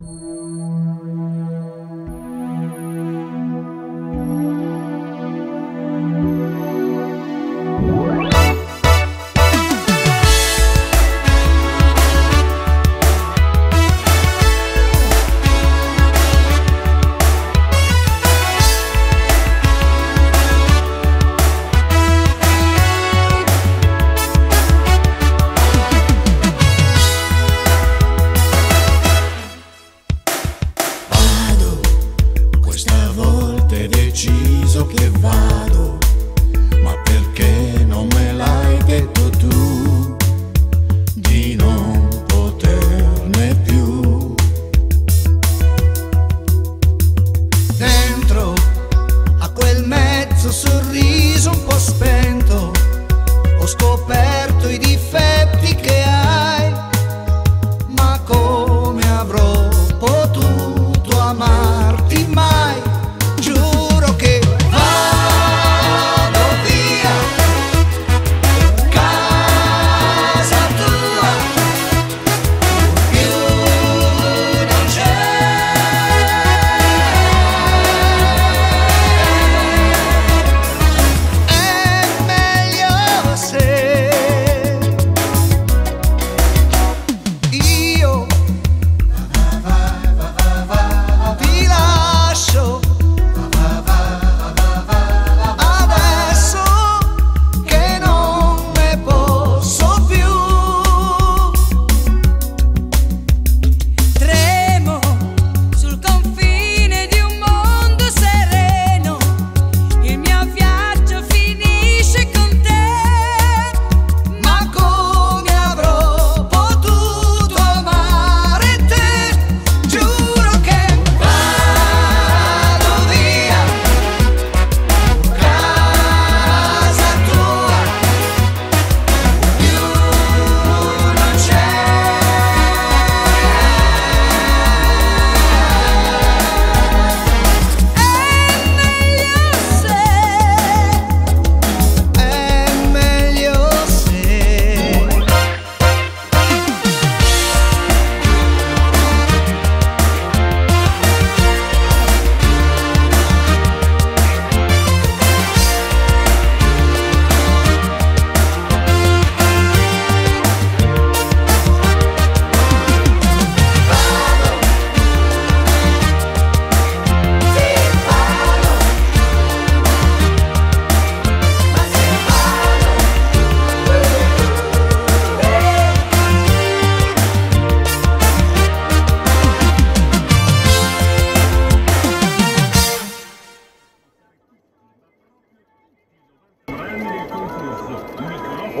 Música vado, ma perché non me l'hai detto tu di non poterne più? Dentro a quel mezzo sorriso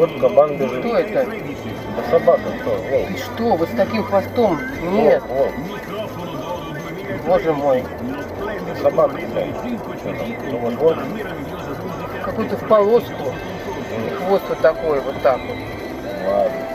Вот кабан бежит. Что это? А собака кто? Волк. Ты что, вот с таким хвостом? Нет, Волк, боже мой. волк. Собака, там? Думаешь, волк? Какой-то в полоску. И хвост вот такой, вот так вот. Ладно.